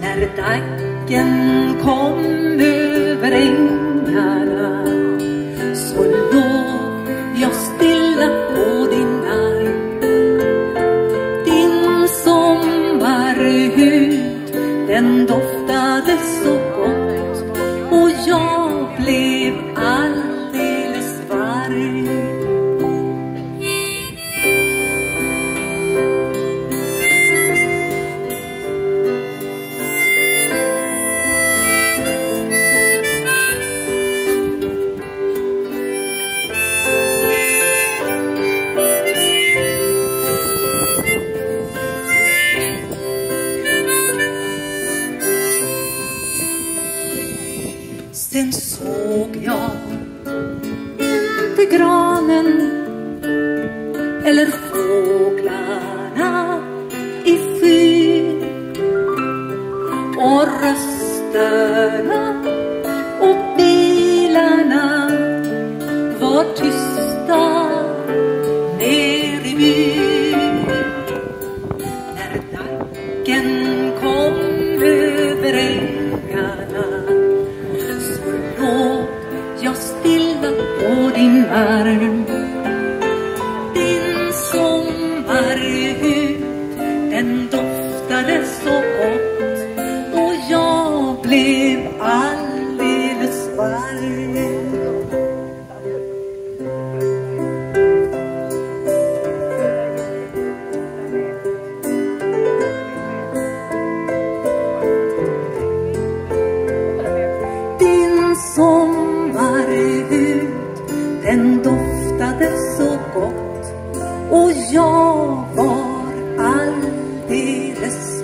När daggen kom över ängarna så låg jag stilla på din arm. Din sommarhud, den doftade så Sen såg jag inte granen eller fåglarna i skyn och rösterna och bilarna var tysta ner i byn. När dagen kom arm Din sommarhud, den doftade så gott. Och jag blev alldeles varm. och jag var alldeles